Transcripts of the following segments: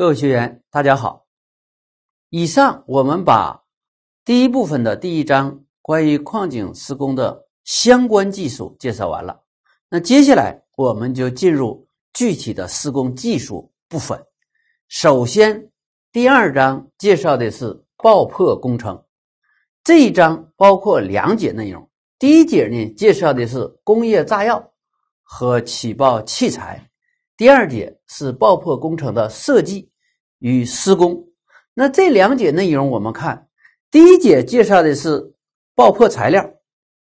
各位学员，大家好。以上我们把第一部分的第一章关于矿井施工的相关技术介绍完了。那接下来我们就进入具体的施工技术部分。首先，第二章介绍的是爆破工程。这一章包括两节内容。第一节呢，介绍的是工业炸药和起爆器材。第二节是爆破工程的设计与施工。那这两节内容，我们看第一节介绍的是爆破材料，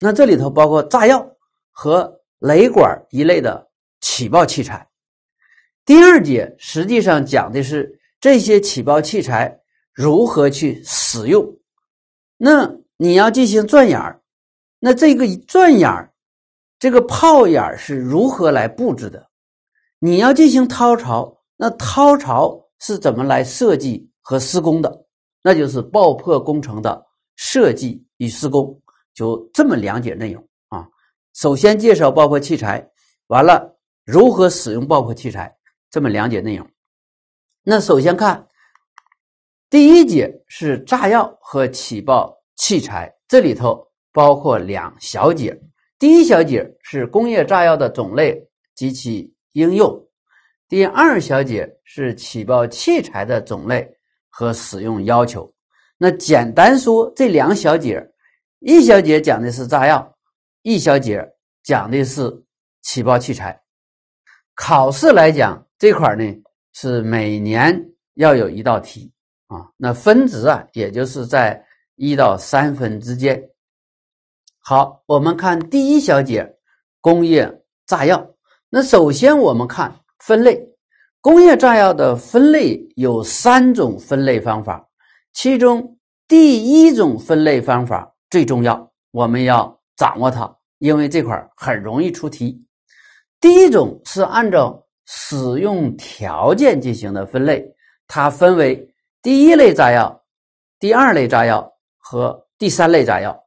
那这里头包括炸药和雷管一类的起爆器材。第二节实际上讲的是这些起爆器材如何去使用。那你要进行钻眼儿，那这个钻眼儿，这个炮眼是如何来布置的？你要进行掏槽，那掏槽是怎么来设计和施工的？那就是爆破工程的设计与施工，就这么两节内容啊。首先介绍爆破器材，完了如何使用爆破器材，这么两节内容。那首先看第一节是炸药和起爆器材，这里头包括两小节。第一小节是工业炸药的种类及其。应用第二小节是起爆器材的种类和使用要求。那简单说，这两小节，一小节讲的是炸药，一小节讲的是起爆器材。考试来讲，这块呢是每年要有一道题啊，那分值啊，也就是在一到三分之间。好，我们看第一小节，工业炸药。那首先我们看分类，工业炸药的分类有三种分类方法，其中第一种分类方法最重要，我们要掌握它，因为这块很容易出题。第一种是按照使用条件进行的分类，它分为第一类炸药、第二类炸药和第三类炸药。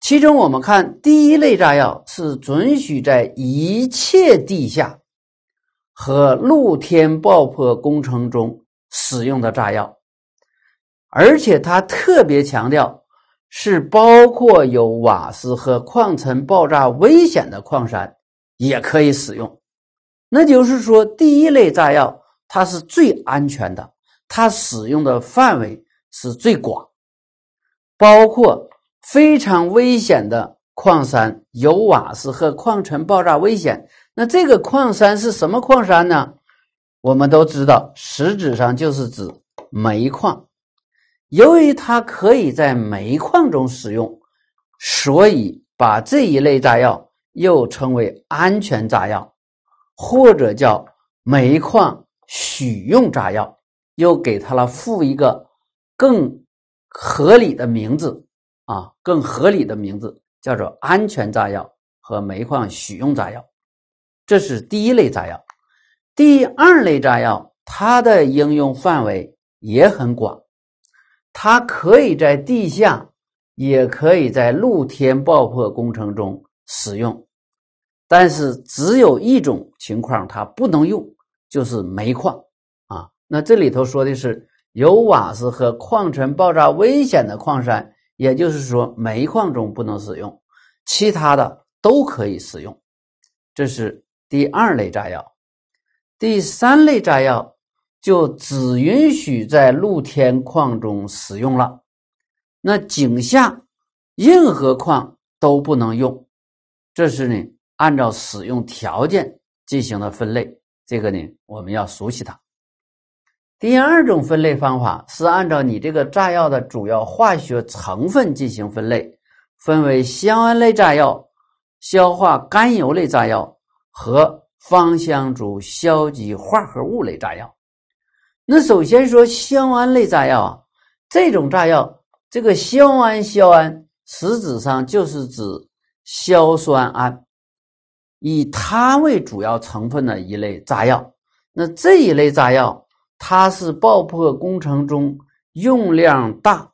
其中，我们看第一类炸药是准许在一切地下和露天爆破工程中使用的炸药，而且它特别强调是包括有瓦斯和矿尘爆炸危险的矿山也可以使用。那就是说，第一类炸药它是最安全的，它使用的范围是最广，包括。非常危险的矿山有瓦斯和矿尘爆炸危险。那这个矿山是什么矿山呢？我们都知道，实质上就是指煤矿。由于它可以在煤矿中使用，所以把这一类炸药又称为安全炸药，或者叫煤矿许用炸药，又给它了附一个更合理的名字。啊，更合理的名字叫做安全炸药和煤矿许用炸药，这是第一类炸药。第二类炸药，它的应用范围也很广，它可以在地下，也可以在露天爆破工程中使用，但是只有一种情况它不能用，就是煤矿啊。那这里头说的是有瓦斯和矿尘爆炸危险的矿山。也就是说，煤矿中不能使用，其他的都可以使用。这是第二类炸药。第三类炸药就只允许在露天矿中使用了，那井下任何矿都不能用。这是呢，按照使用条件进行的分类。这个呢，我们要熟悉它。第二种分类方法是按照你这个炸药的主要化学成分进行分类，分为硝胺类炸药、硝化甘油类炸药和芳香族硝基化合物类炸药。那首先说硝胺类炸药啊，这种炸药，这个硝胺硝胺实质上就是指硝酸铵，以它为主要成分的一类炸药。那这一类炸药。它是爆破工程中用量大、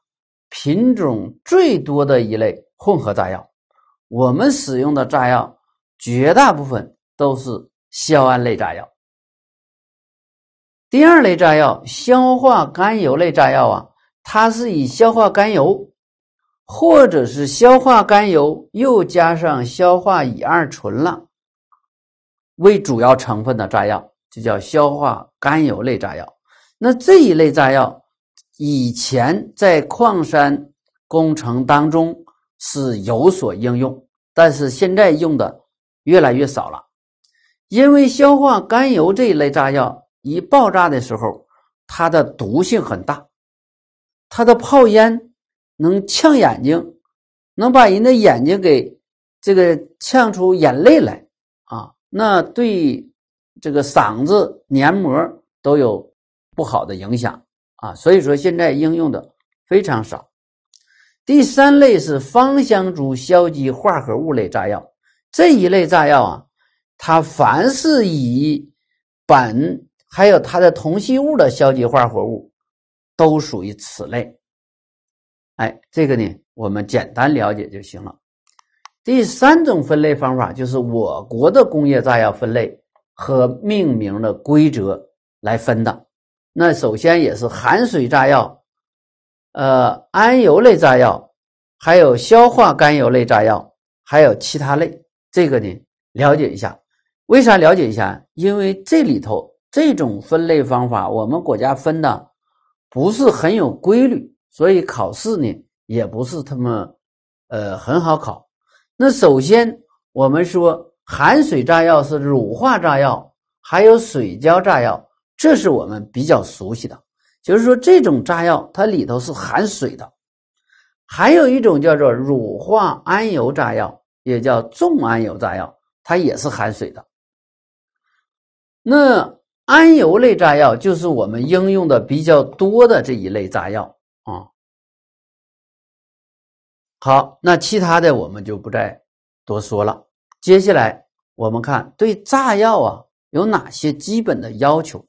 品种最多的一类混合炸药。我们使用的炸药绝大部分都是硝胺类炸药。第二类炸药，硝化甘油类炸药啊，它是以硝化甘油或者是硝化甘油又加上硝化乙二醇了为主要成分的炸药，就叫硝化甘油类炸药。那这一类炸药以前在矿山工程当中是有所应用，但是现在用的越来越少了，因为硝化甘油这一类炸药。一爆炸的时候，它的毒性很大，它的泡烟能呛眼睛，能把人的眼睛给这个呛出眼泪来啊！那对这个嗓子黏膜都有不好的影响啊！所以说现在应用的非常少。第三类是芳香族硝基化合物类炸药，这一类炸药啊，它凡是以苯还有它的同系物的硝基化合物，都属于此类。哎，这个呢，我们简单了解就行了。第三种分类方法就是我国的工业炸药分类和命名的规则来分的。那首先也是含水炸药，呃，氨油类炸药，还有硝化甘油类炸药，还有其他类。这个呢，了解一下。为啥了解一下？因为这里头。这种分类方法，我们国家分的不是很有规律，所以考试呢也不是他们呃很好考。那首先我们说含水炸药是乳化炸药，还有水胶炸药，这是我们比较熟悉的。就是说这种炸药它里头是含水的。还有一种叫做乳化氨油炸药，也叫重氨油炸药，它也是含水的。那安油类炸药就是我们应用的比较多的这一类炸药啊。好，那其他的我们就不再多说了。接下来我们看对炸药啊有哪些基本的要求。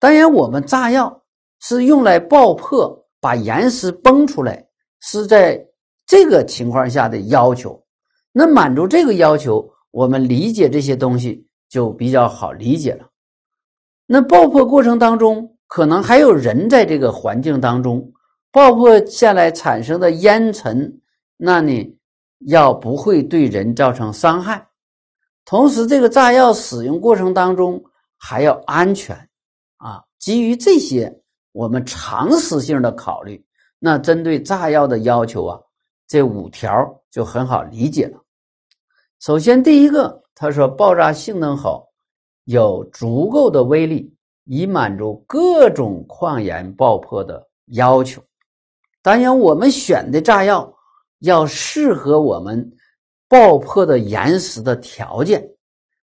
当然，我们炸药是用来爆破，把岩石崩出来，是在这个情况下的要求。那满足这个要求，我们理解这些东西就比较好理解了。那爆破过程当中，可能还有人在这个环境当中，爆破下来产生的烟尘，那你要不会对人造成伤害。同时，这个炸药使用过程当中还要安全啊。基于这些我们常识性的考虑，那针对炸药的要求啊，这五条就很好理解了。首先，第一个，他说爆炸性能好。有足够的威力，以满足各种矿岩爆破的要求。当然，我们选的炸药要适合我们爆破的岩石的条件，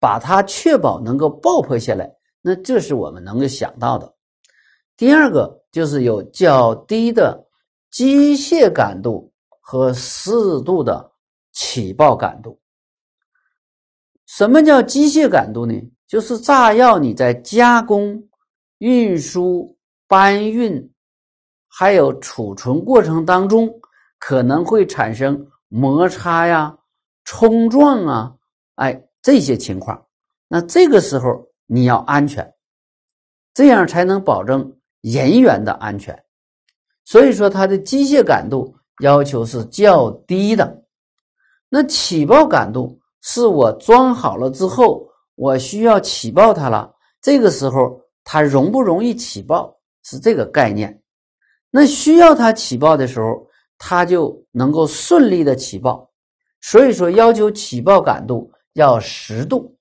把它确保能够爆破下来。那这是我们能够想到的。第二个就是有较低的机械感度和适度的起爆感度。什么叫机械感度呢？就是炸药，你在加工、运输、搬运，还有储存过程当中，可能会产生摩擦呀、冲撞啊，哎，这些情况。那这个时候你要安全，这样才能保证人员的安全。所以说，它的机械感度要求是较低的。那起爆感度是我装好了之后。我需要起爆它了，这个时候它容不容易起爆是这个概念。那需要它起爆的时候，它就能够顺利的起爆。所以说要求起爆感度要十度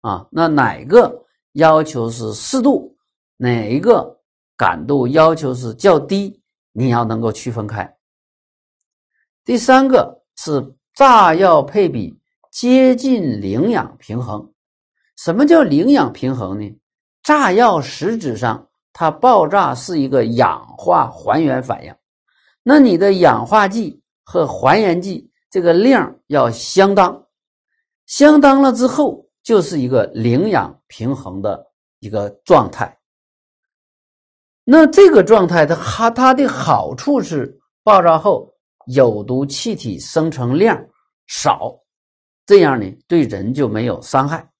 啊。那哪个要求是四度，哪一个感度要求是较低，你要能够区分开。第三个是炸药配比接近零氧平衡。什么叫零氧平衡呢？炸药实质上它爆炸是一个氧化还原反应，那你的氧化剂和还原剂这个量要相当，相当了之后就是一个领氧平衡的一个状态。那这个状态它它它的好处是爆炸后有毒气体生成量少，这样呢对人就没有伤害。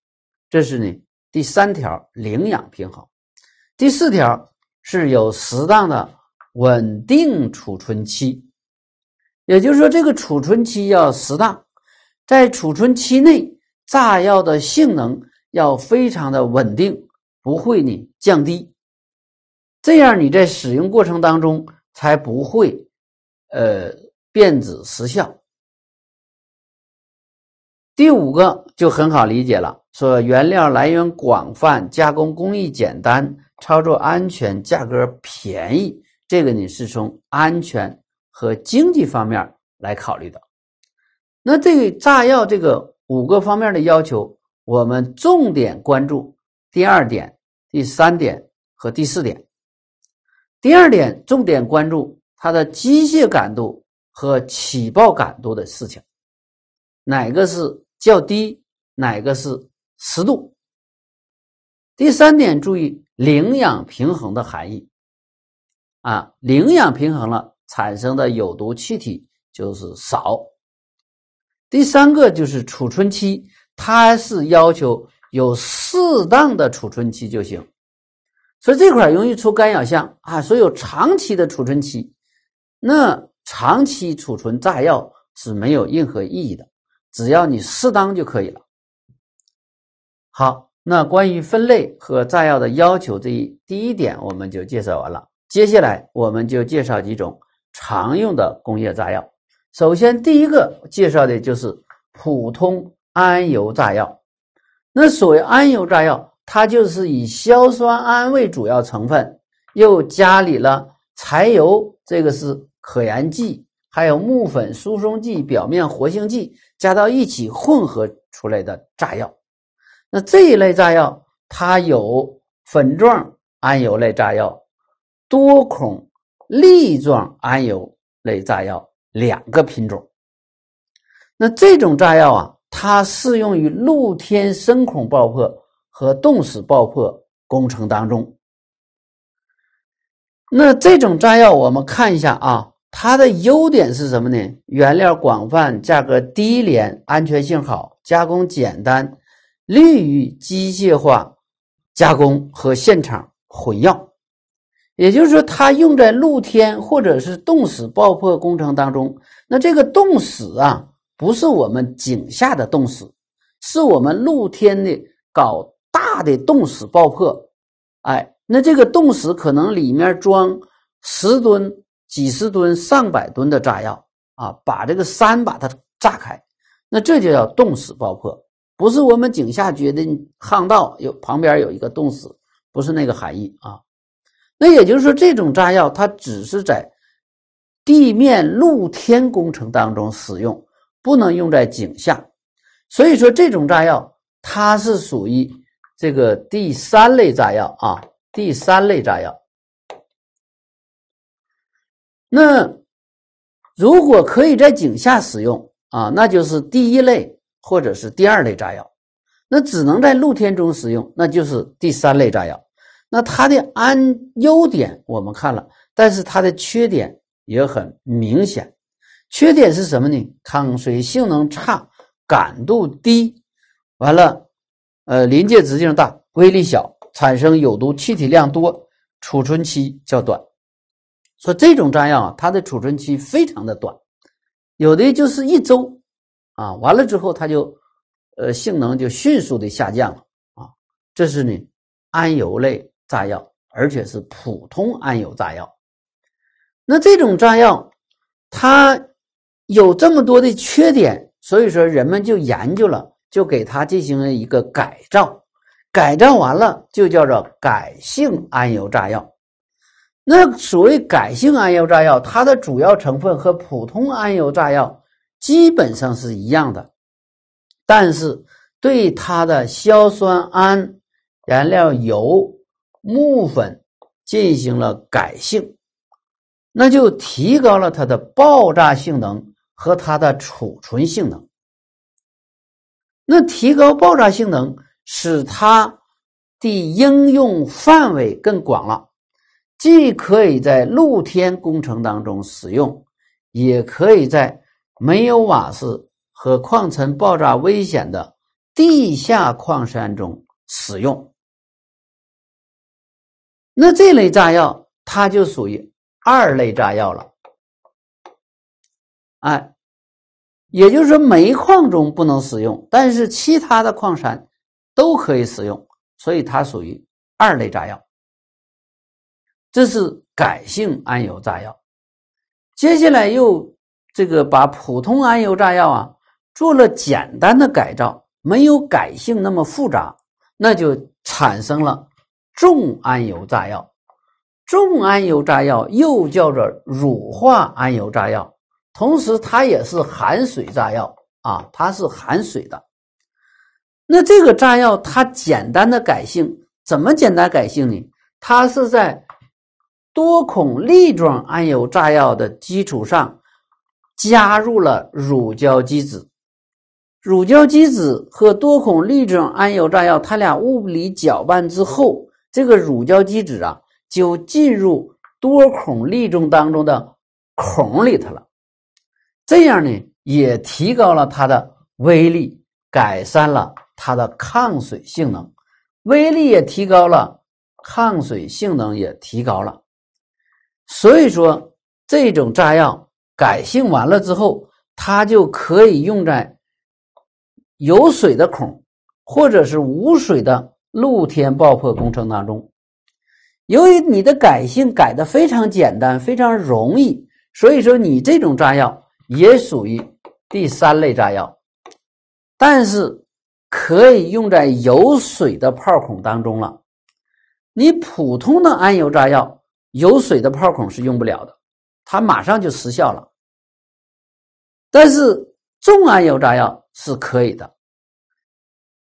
这是呢第三条领养平衡，第四条是有适当的稳定储存期，也就是说，这个储存期要适当，在储存期内，炸药的性能要非常的稳定，不会呢降低，这样你在使用过程当中才不会呃变质失效。第五个就很好理解了，说原料来源广泛，加工工艺简单。操作安全，价格便宜，这个你是从安全和经济方面来考虑的。那这个炸药这个五个方面的要求，我们重点关注第二点、第三点和第四点。第二点重点关注它的机械感度和起爆感度的事情，哪个是较低，哪个是十度。第三点注意。领氧平衡的含义啊，领氧平衡了，产生的有毒气体就是少。第三个就是储存期，它是要求有适当的储存期就行。所以这块容易出干扰项啊，所以有长期的储存期，那长期储存炸药是没有任何意义的，只要你适当就可以了。好。那关于分类和炸药的要求这一第一点，我们就介绍完了。接下来我们就介绍几种常用的工业炸药。首先，第一个介绍的就是普通氨油炸药。那所谓氨油炸药，它就是以硝酸铵为主要成分，又加里了柴油，这个是可燃剂，还有木粉、疏松剂、表面活性剂，加到一起混合出来的炸药。那这一类炸药，它有粉状氨油类炸药、多孔粒状氨油类炸药两个品种。那这种炸药啊，它适用于露天深孔爆破和冻死爆破工程当中。那这种炸药，我们看一下啊，它的优点是什么呢？原料广泛，价格低廉，安全性好，加工简单。利于机械化加工和现场混药，也就是说，它用在露天或者是冻死爆破工程当中。那这个冻死啊，不是我们井下的冻死，是我们露天的搞大的冻死爆破。哎，那这个冻死可能里面装十吨、几十吨、上百吨的炸药啊，把这个山把它炸开，那这就叫冻死爆破。不是我们井下掘的巷道有旁边有一个冻死，不是那个含义啊。那也就是说，这种炸药它只是在地面露天工程当中使用，不能用在井下。所以说，这种炸药它是属于这个第三类炸药啊，第三类炸药。那如果可以在井下使用啊，那就是第一类。或者是第二类炸药，那只能在露天中使用，那就是第三类炸药。那它的安优点我们看了，但是它的缺点也很明显。缺点是什么呢？抗水性能差，感度低，完了，呃，临界直径大，威力小，产生有毒气体量多，储存期较短。说这种炸药啊，它的储存期非常的短，有的就是一周。啊，完了之后它就，呃，性能就迅速的下降了啊。这是呢，氨油类炸药，而且是普通氨油炸药。那这种炸药，它有这么多的缺点，所以说人们就研究了，就给它进行了一个改造。改造完了就叫做改性氨油炸药。那所谓改性安油炸药，它的主要成分和普通安油炸药。基本上是一样的，但是对它的硝酸铵燃料油、木粉进行了改性，那就提高了它的爆炸性能和它的储存性能。那提高爆炸性能，使它的应用范围更广了，既可以在露天工程当中使用，也可以在。没有瓦斯和矿层爆炸危险的地下矿山中使用。那这类炸药它就属于二类炸药了。哎，也就是说煤矿中不能使用，但是其他的矿山都可以使用，所以它属于二类炸药。这是改性安油炸药。接下来又这个把普通安油炸药啊做了简单的改造，没有改性那么复杂，那就产生了重安油炸药。重安油炸药又叫做乳化安油炸药。同时，它也是含水炸药啊，它是含水的。那这个炸药它简单的改性怎么简单改性呢？它是在多孔粒状安油炸药的基础上加入了乳胶基质。乳胶基质和多孔粒状安油炸药，它俩物理搅拌之后，这个乳胶基质啊就进入多孔粒中当中的孔里头了。这样呢，也提高了它的威力，改善了它的抗水性能，威力也提高了，抗水性能也提高了。所以说，这种炸药改性完了之后，它就可以用在有水的孔或者是无水的露天爆破工程当中。由于你的改性改的非常简单，非常容易，所以说你这种炸药。也属于第三类炸药，但是可以用在有水的炮孔当中了。你普通的安油炸药有水的炮孔是用不了的，它马上就失效了。但是重安油炸药是可以的，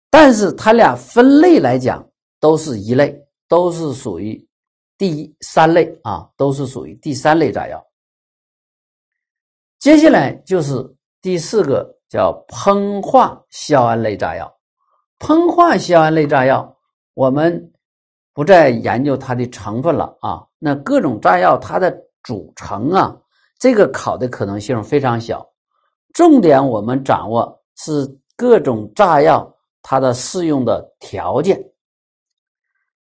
但是它俩分类来讲都是一类，都是属于第三类啊，都是属于第三类炸药。接下来就是第四个，叫喷化硝胺类炸药。喷化硝胺类炸药，我们不再研究它的成分了啊。那各种炸药它的组成啊，这个考的可能性非常小。重点我们掌握是各种炸药它的适用的条件。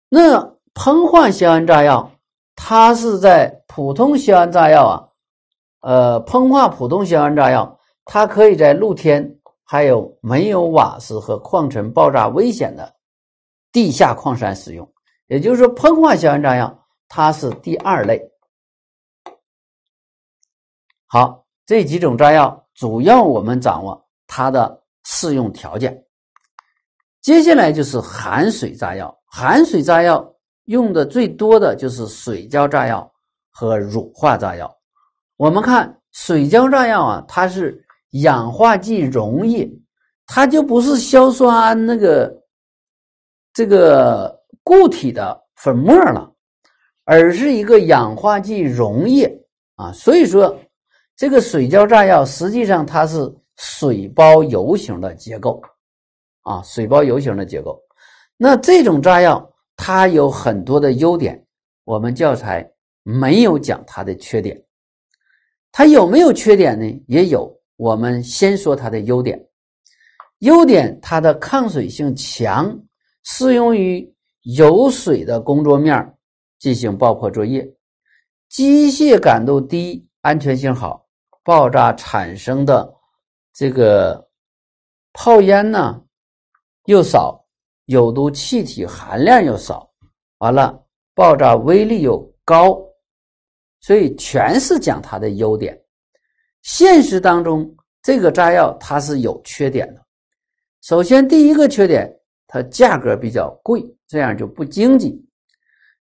那喷化硝铵炸药，它是在普通硝铵炸药啊。呃，喷化普通硝铵炸药，它可以在露天，还有没有瓦斯和矿尘爆炸危险的地下矿山使用。也就是说，喷化硝铵炸药它是第二类。好，这几种炸药主要我们掌握它的适用条件。接下来就是含水炸药，含水炸药用的最多的就是水胶炸药和乳化炸药。我们看水胶炸药啊，它是氧化剂溶液，它就不是硝酸铵那个这个固体的粉末了，而是一个氧化剂溶液啊。所以说，这个水胶炸药实际上它是水包油型的结构啊，水包油型的结构。那这种炸药它有很多的优点，我们教材没有讲它的缺点。它有没有缺点呢？也有。我们先说它的优点。优点，它的抗水性强，适用于有水的工作面进行爆破作业。机械感度低，安全性好，爆炸产生的这个泡烟呢又少，有毒气体含量又少，完了爆炸威力又高。所以全是讲它的优点。现实当中，这个炸药它是有缺点的。首先，第一个缺点，它价格比较贵，这样就不经济。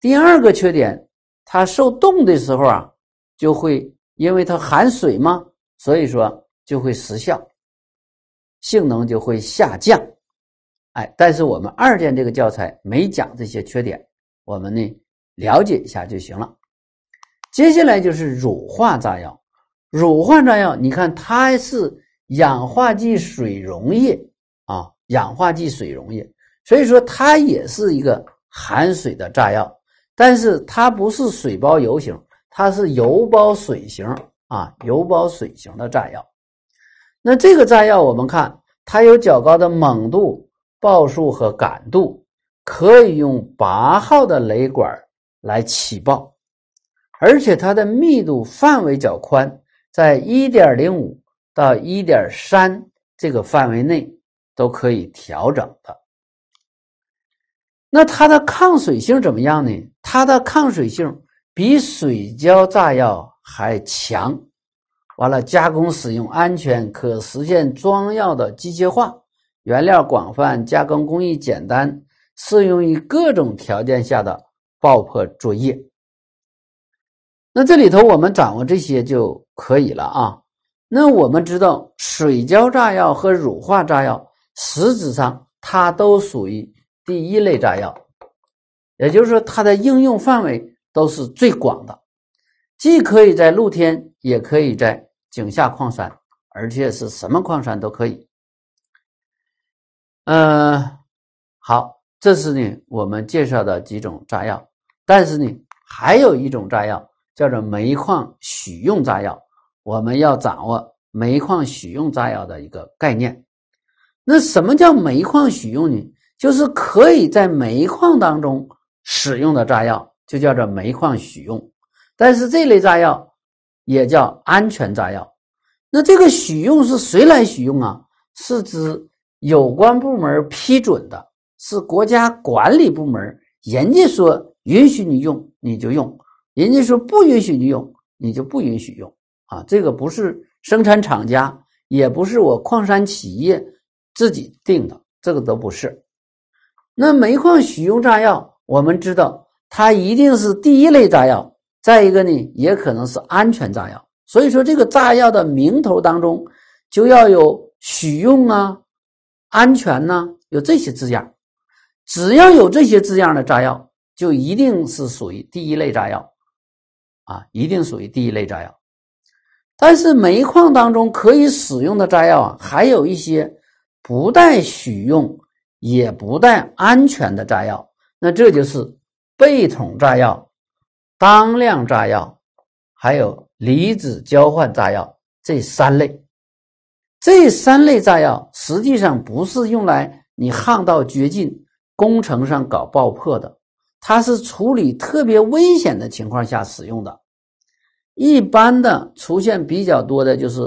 第二个缺点，它受冻的时候啊，就会因为它含水嘛，所以说就会失效，性能就会下降。哎，但是我们二建这个教材没讲这些缺点，我们呢了解一下就行了。接下来就是乳化炸药，乳化炸药，你看它是氧化剂水溶液啊，氧化剂水溶液，所以说它也是一个含水的炸药，但是它不是水包油型，它是油包水型啊，油包水型的炸药。那这个炸药我们看它有较高的猛度、爆速和感度，可以用八号的雷管来起爆，而且它的密度范围较宽，在一点零五到一点三这个范围内都可以调整的。那它的抗水性怎么样呢？它的抗水性比水胶炸药还强。完了，加工使用安全，可实现装药的机械化，原料广泛，加工工艺简单，适用于各种条件下的爆破作业。那这里头我们掌握这些就可以了啊。那我们知道，水胶炸药和乳化炸药实质上它都属于第一类炸药，也就是说，它的应用范围都是最广的，既可以在露天，也可以在。井下矿山，而且是什么矿山都可以。嗯，好，这是呢我们介绍的几种炸药，但是呢还有一种炸药叫做煤矿许用炸药，我们要掌握煤矿许用炸药的一个概念。那什么叫煤矿许用呢？就是可以在煤矿当中使用的炸药，就叫做煤矿许用。但是这类炸药。也叫安全炸药，那这个许用是谁来许用啊？是指有关部门批准的，是国家管理部门，人家说允许你用你就用，人家说不允许你用你就不允许用啊。这个不是生产厂家，也不是我矿山企业自己定的，这个都不是。那煤矿许用炸药，我们知道它一定是第一类炸药。再一个呢，也可能是安全炸药，所以说这个炸药的名头当中就要有许用啊、安全呐，有这些字样。只要有这些字样的炸药，就一定是属于第一类炸药啊，一定属于第一类炸药。但是煤矿当中可以使用的炸药啊，还有一些不带许用也不带安全的炸药，那这就是被筒炸药。当量炸药，还有离子交换炸药这三类，这三类炸药实际上不是用来你焊到绝境工程上搞爆破的，它是处理特别危险的情况下使用的。一般的出现比较多的就是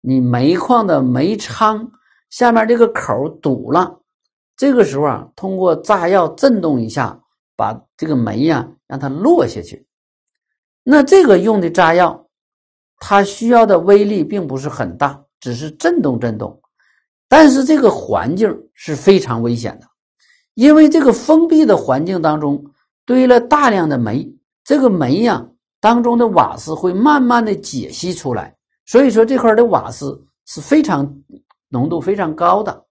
你煤矿的煤仓下面这个口堵了，这个时候啊，通过炸药震动一下，把这个煤呀。让它落下去，那这个用的炸药，它需要的威力并不是很大，只是震动震动。但是这个环境是非常危险的，因为这个封闭的环境当中堆了大量的煤，这个煤呀当中的瓦斯会慢慢的解析出来，所以说这块的瓦斯是非常浓度非常高的。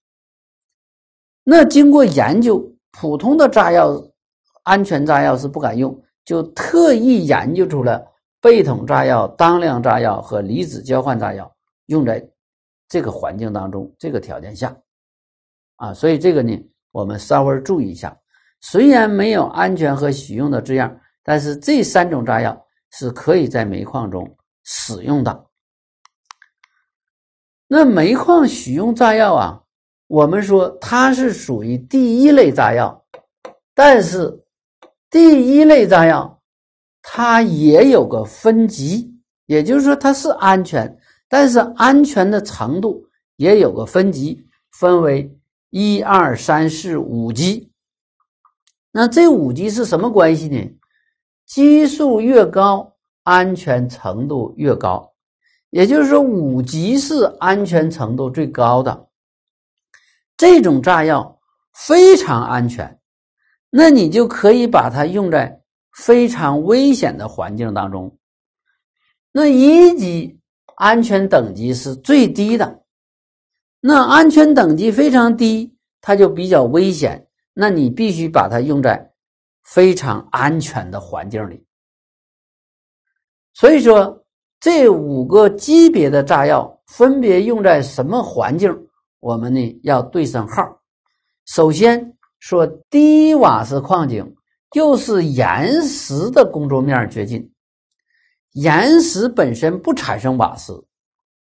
那经过研究，普通的炸药。安全炸药是不敢用，就特意研究出了被筒炸药、当量炸药和离子交换炸药，用在这个环境当中、这个条件下，啊，所以这个呢，我们稍微注意一下。虽然没有安全和许用的字样，但是这三种炸药是可以在煤矿中使用的。那煤矿许用炸药啊，我们说它是属于第一类炸药，但是。第一类炸药，它也有个分级，也就是说它是安全，但是安全的程度也有个分级，分为一二三四五级。那这五级是什么关系呢？级数越高，安全程度越高，也就是说五级是安全程度最高的。这种炸药非常安全。那你就可以把它用在非常危险的环境当中。那一级安全等级是最低的，那安全等级非常低，它就比较危险。那你必须把它用在非常安全的环境里。所以说，这五个级别的炸药分别用在什么环境，我们呢要对上号。首先。说低瓦斯矿井就是岩石的工作面掘进，岩石本身不产生瓦斯，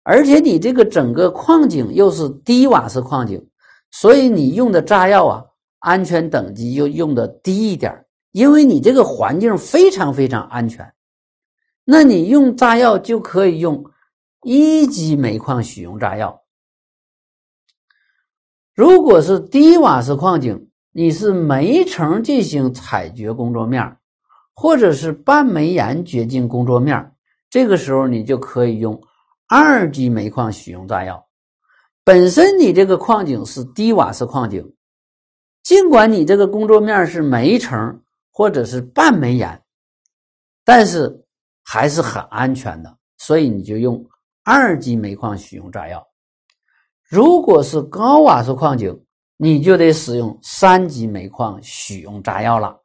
而且你这个整个矿井又是低瓦斯矿井，所以你用的炸药啊，安全等级又用的低一点，因为你这个环境非常非常安全，那你用炸药就可以用一级煤矿许用炸药。如果是低瓦斯矿井，你是煤层进行采掘工作面，或者是半煤岩掘进工作面，这个时候你就可以用二级煤矿许用炸药。本身你这个矿井是低瓦斯矿井，尽管你这个工作面是煤层或者是半煤岩，但是还是很安全的，所以你就用二级煤矿许用炸药。如果是高瓦斯矿井，你就得使用三级煤矿许用炸药了。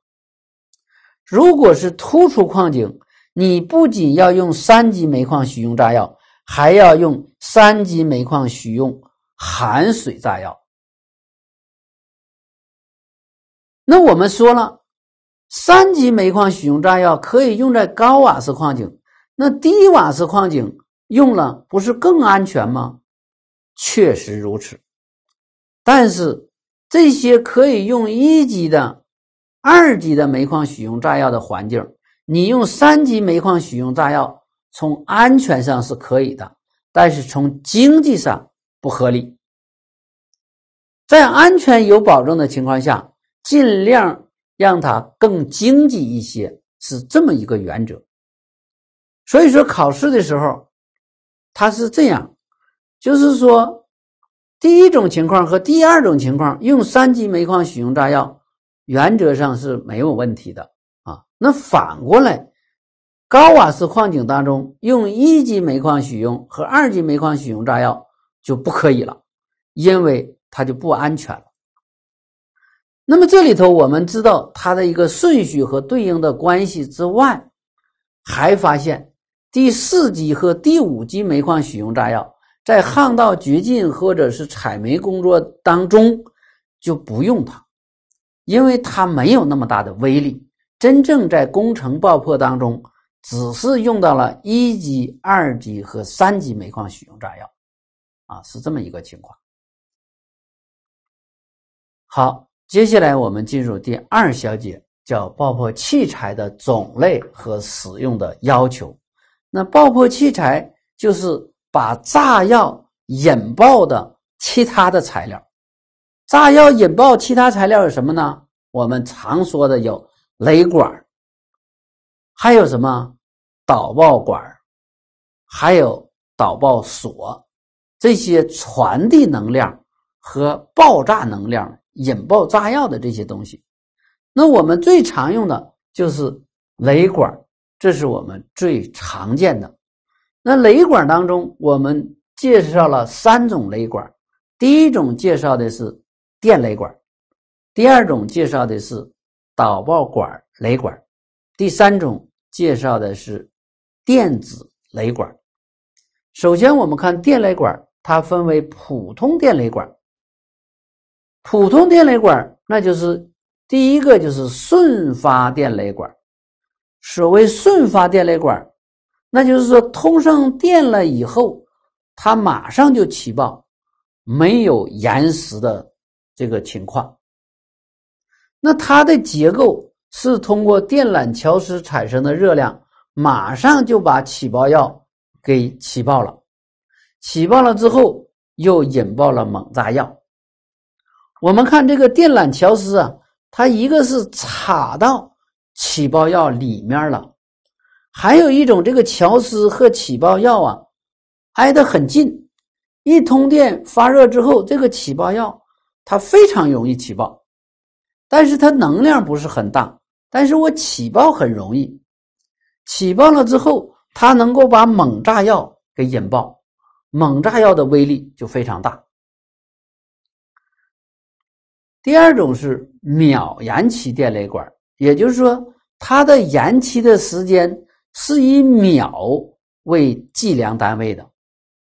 如果是突出矿井，你不仅要用三级煤矿许用炸药，还要用三级煤矿许用含水炸药。那我们说了，三级煤矿许用炸药可以用在高瓦斯矿井，那低瓦斯矿井用了不是更安全吗？确实如此，但是这些可以用一级的、二级的煤矿使用炸药的环境，你用三级煤矿使用炸药，从安全上是可以的，但是从经济上不合理。在安全有保证的情况下，尽量让它更经济一些，是这么一个原则。所以说，考试的时候，它是这样。就是说，第一种情况和第二种情况用三级煤矿使用炸药，原则上是没有问题的啊。那反过来，高瓦斯矿井当中用一级煤矿许用和二级煤矿使用炸药就不可以了，因为它就不安全了。那么这里头我们知道它的一个顺序和对应的关系之外，还发现第四级和第五级煤矿使用炸药。在巷道掘进或者是采煤工作当中，就不用它，因为它没有那么大的威力。真正在工程爆破当中，只是用到了一级、二级和三级煤矿许用炸药，啊，是这么一个情况。好，接下来我们进入第二小节，叫爆破器材的种类和使用的要求。那爆破器材就是。把炸药引爆的其他的材料，炸药引爆其他材料有什么呢？我们常说的有雷管，还有什么导爆管，还有导爆索，这些传递能量和爆炸能量引爆炸药的这些东西。那我们最常用的就是雷管，这是我们最常见的。那雷管当中，我们介绍了三种雷管。第一种介绍的是电雷管，第二种介绍的是导爆管雷管，第三种介绍的是电子雷管。首先，我们看电雷管，它分为普通电雷管。普通电雷管，那就是第一个就是顺发电雷管。所谓顺发电雷管。那就是说，通上电了以后，它马上就起爆，没有延时的这个情况。那它的结构是通过电缆桥丝产生的热量，马上就把起爆药给起爆了。起爆了之后，又引爆了猛炸药。我们看这个电缆桥丝啊，它一个是插到起爆药里面了。还有一种，这个桥丝和起爆药啊挨得很近，一通电发热之后，这个起爆药它非常容易起爆，但是它能量不是很大，但是我起爆很容易，起爆了之后，它能够把猛炸药给引爆，猛炸药的威力就非常大。第二种是秒延期电雷管，也就是说它的延期的时间。是以秒为计量单位的，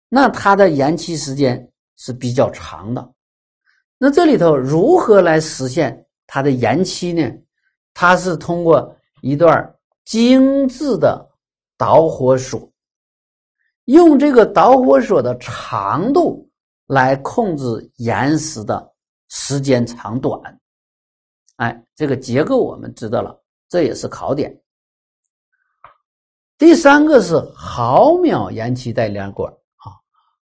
那它的延期时间是比较长的。那这里头如何来实现它的延期呢？它是通过一段精致的导火索，用这个导火索的长度来控制延时的时间长短。哎，这个结构我们知道了。这也是考点。第三个是毫秒延期电雷管啊，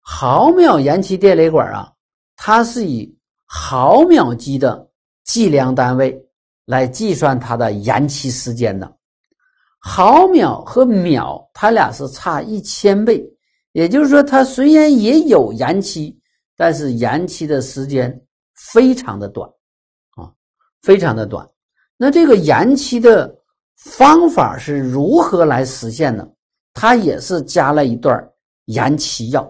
毫秒延期电雷管啊，它是以毫秒级的计量单位来计算它的延期时间的。毫秒和秒，它俩是差一千倍，也就是说，它虽然也有延期，但是延期的时间非常的短啊，非常的短。那这个延期的。方法是如何来实现的？它也是加了一段延期药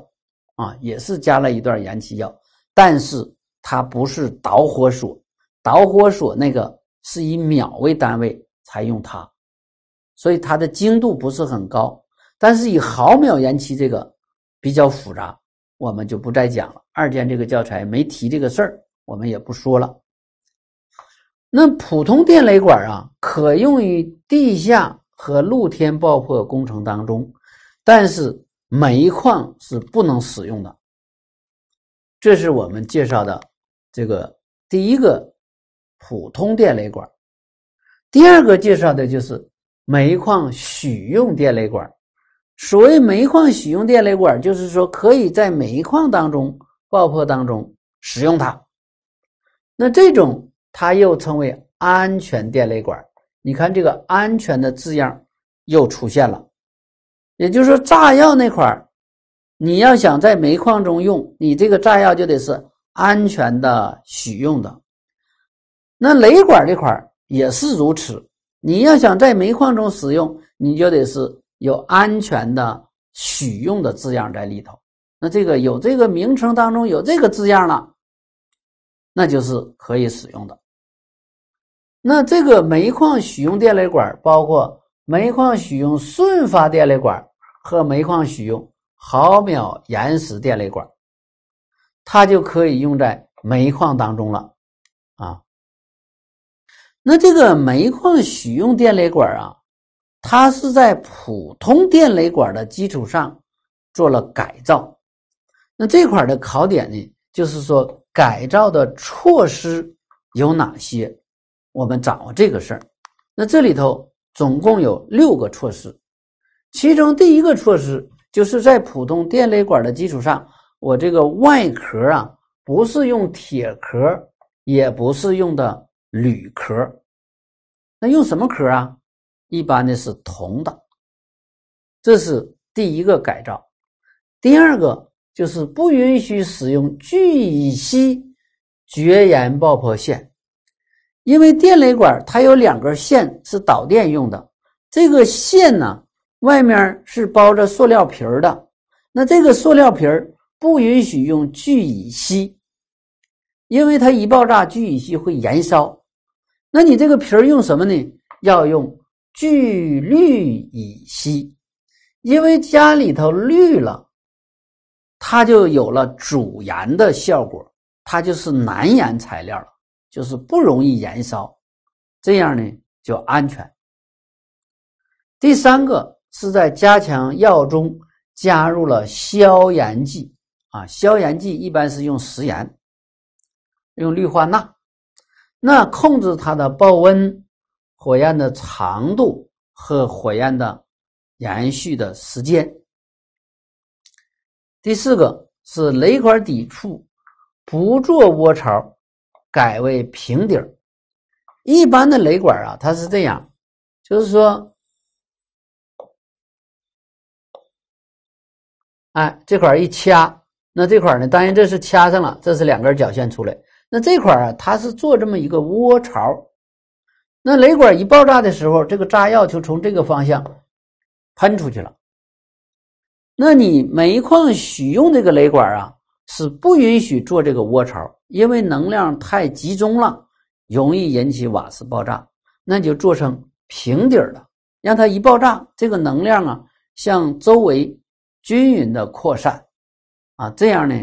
啊，也是加了一段延期药，但是它不是导火索，导火索那个是以秒为单位才用它，所以它的精度不是很高。但是以毫秒延期这个比较复杂，我们就不再讲了。二建这个教材没提这个事儿，我们也不说了。那普通电雷管啊，可用于地下和露天爆破工程当中，但是煤矿是不能使用的。这是我们介绍的这个第一个普通电雷管。第二个介绍的就是煤矿许用电雷管。所谓煤矿许用电雷管，就是说可以在煤矿当中爆破当中使用它。那这种。它又称为安全电雷管。你看这个“安全”的字样又出现了，也就是说，炸药那块儿，你要想在煤矿中用，你这个炸药就得是安全的许用的。那雷管这块儿也是如此，你要想在煤矿中使用，你就得是有安全的许用的字样在里头。那这个有这个名称当中有这个字样了，那就是可以使用的。那这个煤矿许用电雷管，包括煤矿许用瞬发电雷管和煤矿许用毫秒延时电雷管，它就可以用在煤矿当中了啊。那这个煤矿许用电雷管啊，它是在普通电雷管的基础上做了改造。那这块的考点呢，就是说改造的措施有哪些？我们掌握这个事儿，那这里头总共有六个措施，其中第一个措施就是在普通电雷管的基础上，我这个外壳啊不是用铁壳，也不是用的铝壳，那用什么壳啊？一般的是铜的，这是第一个改造。第二个就是不允许使用聚乙烯绝缘爆破线。因为电雷管它有两根线是导电用的，这个线呢外面是包着塑料皮儿的，那这个塑料皮儿不允许用聚乙烯，因为它一爆炸聚乙烯会燃烧。那你这个皮儿用什么呢？要用聚氯乙烯，因为家里头氯了，它就有了阻燃的效果，它就是难燃材料了。就是不容易燃烧，这样呢就安全。第三个是在加强药中加入了消炎剂啊，消炎剂一般是用食盐，用氯化钠，那控制它的爆温、火焰的长度和火焰的延续的时间。第四个是雷管底处不做窝槽。改为平底儿，一般的雷管啊，它是这样，就是说，哎，这块一掐，那这块呢，当然这是掐上了，这是两根绞线出来，那这块啊，它是做这么一个窝槽，那雷管一爆炸的时候，这个炸药就从这个方向喷出去了。那你煤矿使用这个雷管啊，是不允许做这个窝槽。因为能量太集中了，容易引起瓦斯爆炸，那就做成平底的，让它一爆炸，这个能量啊向周围均匀的扩散，啊，这样呢，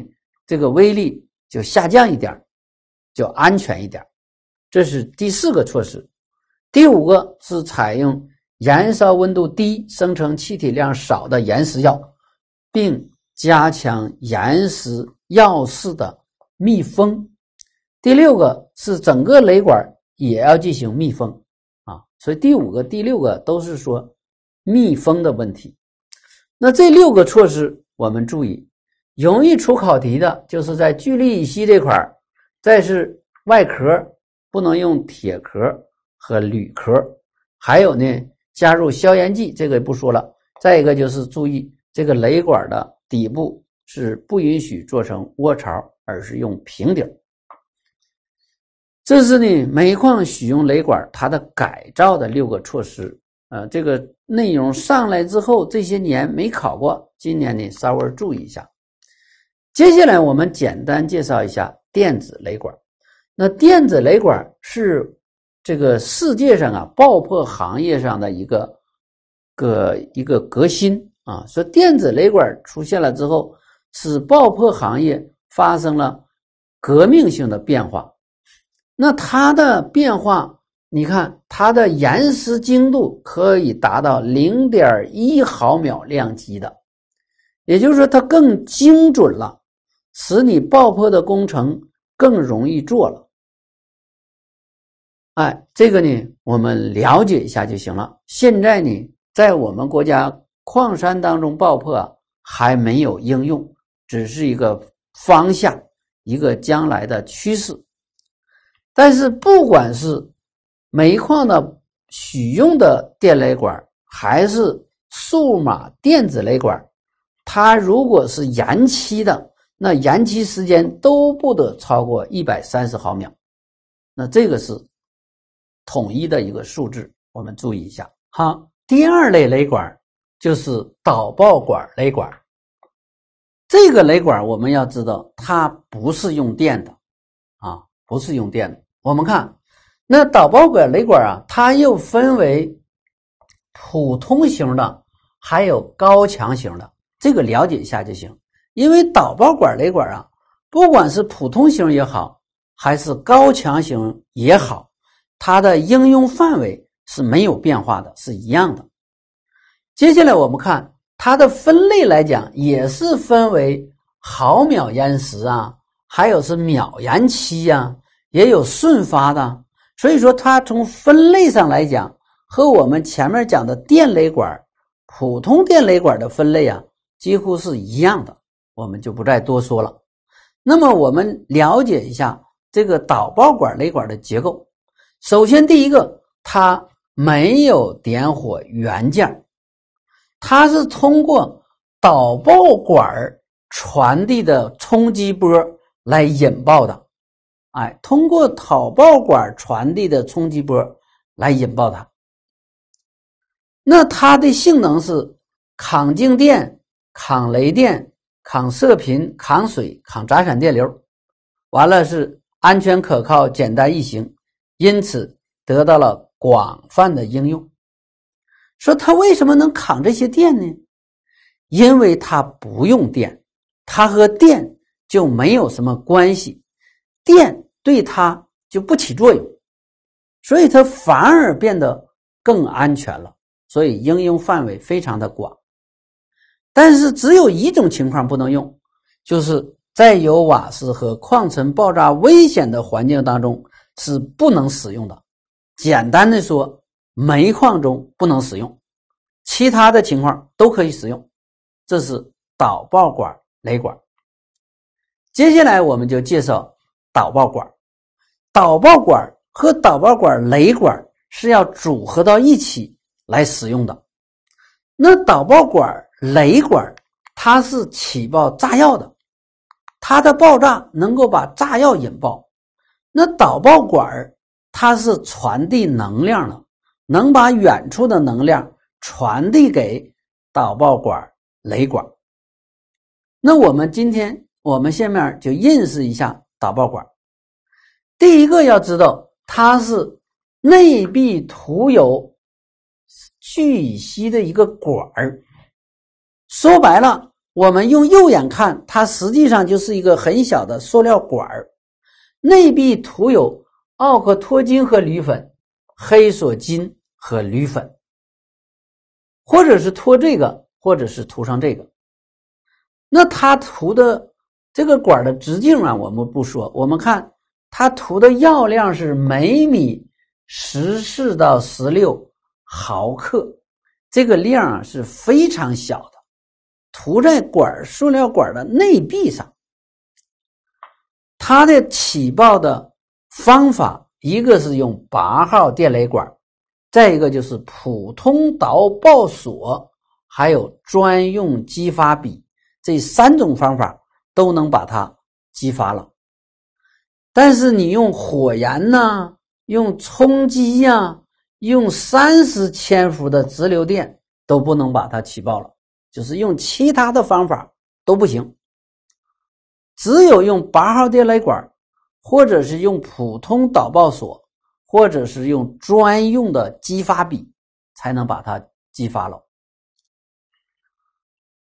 这个威力就下降一点，就安全一点。这是第四个措施。第五个是采用燃烧温度低、生成气体量少的延时药，并加强岩石药室的。密封，第六个是整个雷管也要进行密封，啊。所以第五个、第六个都是说密封的问题。那这六个措施我们注意，容易出考题的就是在聚氯乙烯这块儿，再是外壳不能用铁壳和铝壳，还有呢加入消炎剂，这个不说了。再一个就是注意这个雷管的底部是不允许做成窝槽，而是用平底。这是呢煤矿使用雷管它的改造的六个措施。呃，这个内容上来之后，这些年没考过，今年呢稍微注意一下。接下来我们简单介绍一下电子雷管。那电子雷管是这个世界上啊爆破行业上的一个个一个革新啊。说电子雷管出现了之后，使爆破行业发生了革命性的变化。那它的变化。你看它的延时精度可以达到零点一毫秒量级的，也就是说它更精准了，使你爆破的工程更容易做了。哎，这个呢，我们了解一下就行了。现在呢，在我们国家矿山当中爆破还没有应用，只是一个方向，一个将来的趋势。但是不管是煤矿的许用的电雷管还是数码电子雷管，它如果是延期的，那延期时间都不得超过一百三十毫秒。那这个是统一的一个数字，我们注意一下。好，第二类雷管就是导爆管雷管。这个雷管我们要知道，它不是用电的啊，不是用电的。我们看。那导爆管雷管啊，它又分为普通型的，还有高强型的，这个了解一下就行。因为导爆管雷管啊，不管是普通型也好，还是高强型也好，它的应用范围是没有变化的，是一样的。接下来我们看它的分类来讲，也是分为毫秒延时啊，还有是秒延期呀，也有瞬发的。所以说，它从分类上来讲，和我们前面讲的电雷管、普通电雷管的分类啊，几乎是一样的，我们就不再多说了。那么，我们了解一下这个导爆管雷管的结构。首先，第一个，它没有点火元件，它是通过导爆管传递的冲击波来引爆的。哎，通过导爆管传递的冲击波来引爆它。那它的性能是抗静电、抗雷电、抗射频、抗水、抗杂闪电流，完了是安全可靠、简单易行，因此得到了广泛的应用。说它为什么能扛这些电呢？因为它不用电，它和电就没有什么关系。电对它就不起作用，所以它反而变得更安全了。所以应用范围非常的广，但是只有一种情况不能用，就是在有瓦斯和矿尘爆炸危险的环境当中是不能使用的。简单的说，煤矿中不能使用，其他的情况都可以使用。这是导爆管雷管。接下来我们就介绍。导爆管、导爆管和导爆管雷管是要组合到一起来使用的。那导爆管雷管它是起爆炸药的，它的爆炸能够把炸药引爆。那导爆管它是传递能量的，能把远处的能量传递给导爆管雷管。那我们今天我们下面就认识一下。导爆管，第一个要知道，它是内壁涂有聚乙烯的一个管儿。说白了，我们用肉眼看，它实际上就是一个很小的塑料管儿，内壁涂有奥克托金和铝粉、黑索金和铝粉，或者是涂这个，或者是涂上这个。那它涂的。这个管的直径啊，我们不说。我们看它涂的药量是每米十四到十六毫克，这个量啊是非常小的，涂在管塑料管的内壁上。它的起爆的方法，一个是用八号电雷管，再一个就是普通导爆索，还有专用激发笔，这三种方法都能把它激发了。但是你用火焰呢？用冲击呀，用三十千伏的直流电都不能把它起爆了，就是用其他的方法都不行，只有用八号电雷管，或者是用普通导爆索，或者是用专用的激发笔，才能把它激发了。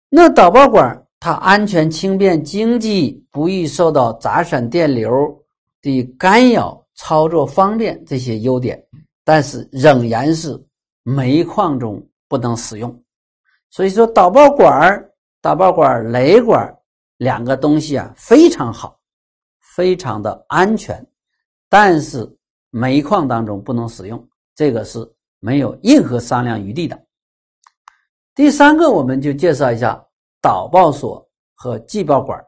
那导爆管它安全、轻便、经济，不易受到杂闪电流的干扰。操作方便这些优点，但是仍然是煤矿中不能使用。所以说，导爆管、导爆管、雷管两个东西啊，非常好，非常的安全，但是煤矿当中不能使用，这个是没有任何商量余地的。第三个，我们就介绍一下导爆索和继爆管。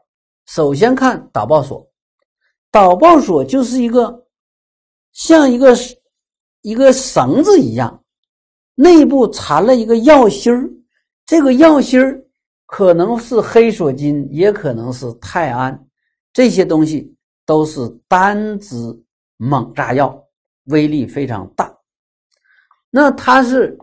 首先看导爆索，导爆索就是一个。像一个一个绳子一样，内部缠了一个药芯儿。这个药芯儿可能是黑索金，也可能是泰安，这些东西都是单支猛炸药，威力非常大。那它是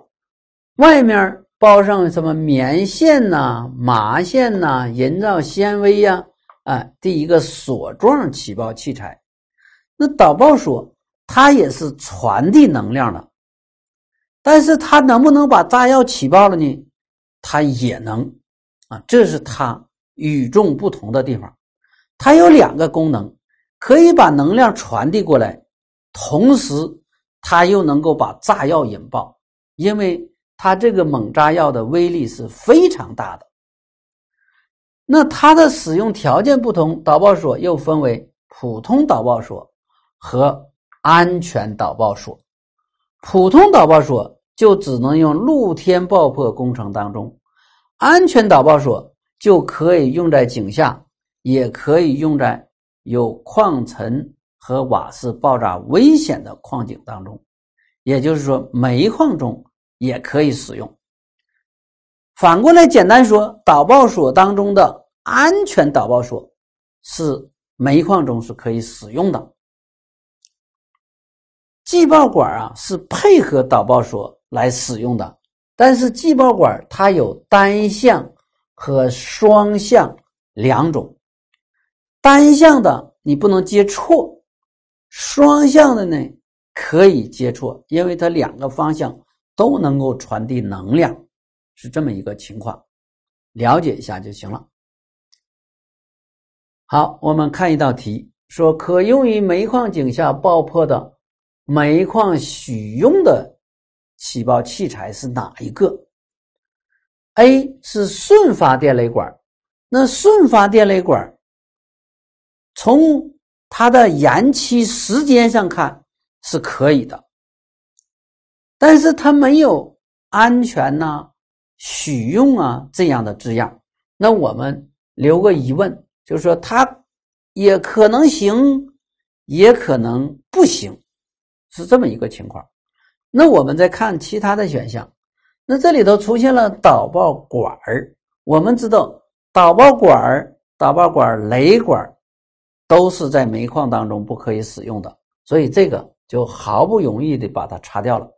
外面包上什么棉线呐、麻线呐、人造纤维呀？啊，第一个锁状起爆器材。那导爆索。它也是传递能量的，但是它能不能把炸药起爆了呢？它也能，啊，这是它与众不同的地方。它有两个功能，可以把能量传递过来，同时它又能够把炸药引爆，因为它这个猛炸药的威力是非常大的。那它的使用条件不同，导爆索又分为普通导爆索和。安全导爆索，普通导爆索就只能用露天爆破工程当中；安全导爆索就可以用在井下，也可以用在有矿尘和瓦斯爆炸危险的矿井当中。也就是说，煤矿中也可以使用。反过来，简单说，导爆索当中的安全导爆索是煤矿中是可以使用的。继爆管啊是配合导爆索来使用的，但是继爆管它有单向和双向两种，单向的你不能接错，双向的呢可以接错，因为它两个方向都能够传递能量，是这么一个情况，了解一下就行了。好，我们看一道题，说可用于煤矿井下爆破的。煤矿许用的起爆器材是哪一个？A 是顺发电雷管，那顺发电雷管从它的延期时间上看是可以的，但是它没有安全呐、许用啊这样的字样。那我们留个疑问，就是说它也可能行，也可能不行。是这么一个情况，那我们再看其他的选项，那这里头出现了导爆管儿。我们知道导爆管儿、导爆管、雷管都是在煤矿当中不可以使用的，所以这个就毫不容易的把它擦掉了。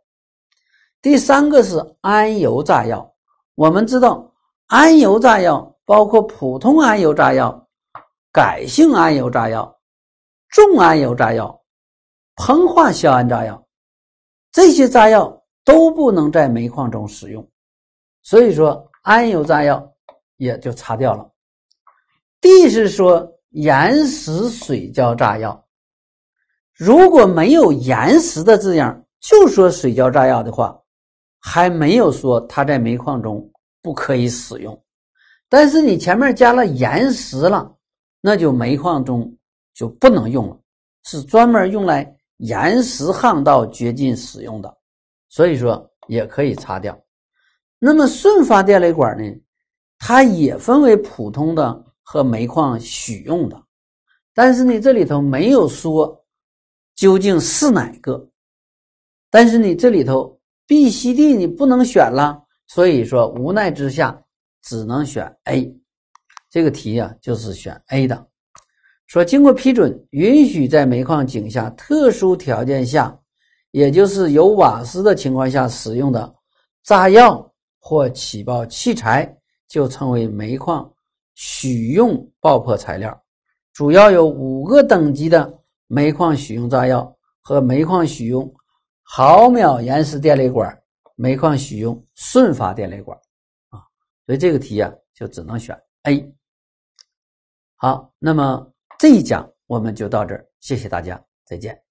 第三个是安油炸药，我们知道安油炸药包括普通安油炸药、改性安油炸药、重安油炸药。硼化硝铵炸药，这些炸药都不能在煤矿中使用，所以说安油炸药也就擦掉了。D 是说岩石水胶炸药，如果没有岩石的字样，就说水胶炸药的话，还没有说它在煤矿中不可以使用。但是你前面加了岩石了，那就煤矿中就不能用了，是专门用来。岩石巷道掘进使用的，所以说也可以擦掉。那么顺发电雷管呢，它也分为普通的和煤矿许用的，但是呢，这里头没有说究竟是哪个。但是你这里头 B、C、D 你不能选了，所以说无奈之下只能选 A。这个题啊就是选 A 的。说经过批准，允许在煤矿井下特殊条件下，也就是有瓦斯的情况下使用的炸药或起爆器材，就称为煤矿许用爆破材料。主要有五个等级的煤矿许用炸药和煤矿许用。毫秒延时电雷管、煤矿许用顺发电雷管啊，所以这个题啊就只能选 A。好，那么这一讲我们就到这儿，谢谢大家，再见。